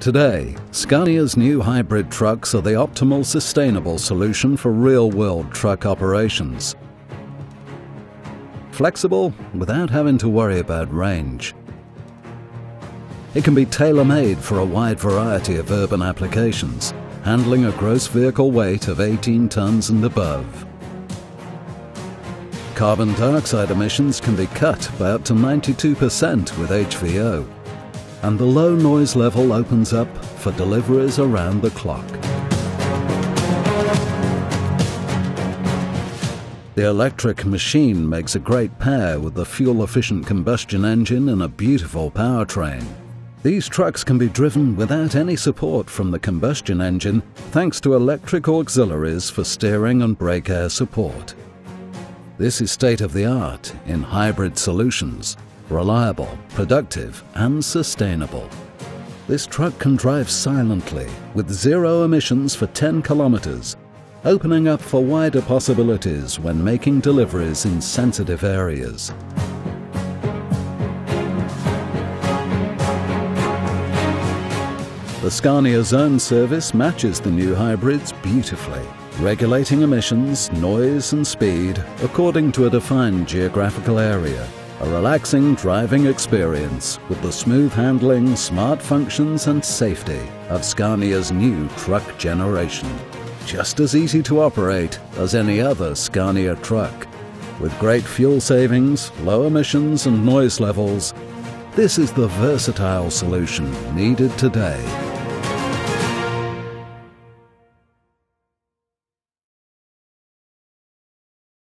Today, Scania's new hybrid trucks are the optimal sustainable solution for real-world truck operations. Flexible without having to worry about range. It can be tailor-made for a wide variety of urban applications, handling a gross vehicle weight of 18 tons and above. Carbon dioxide emissions can be cut by up to 92% with HVO and the low noise level opens up for deliveries around the clock. The electric machine makes a great pair with the fuel-efficient combustion engine and a beautiful powertrain. These trucks can be driven without any support from the combustion engine thanks to electric auxiliaries for steering and brake air support. This is state-of-the-art in hybrid solutions reliable, productive, and sustainable. This truck can drive silently with zero emissions for 10 kilometers, opening up for wider possibilities when making deliveries in sensitive areas. The Scania Zone service matches the new hybrids beautifully, regulating emissions, noise and speed according to a defined geographical area a relaxing driving experience with the smooth handling, smart functions and safety of Scania's new truck generation. Just as easy to operate as any other Scania truck. With great fuel savings, low emissions and noise levels, this is the versatile solution needed today.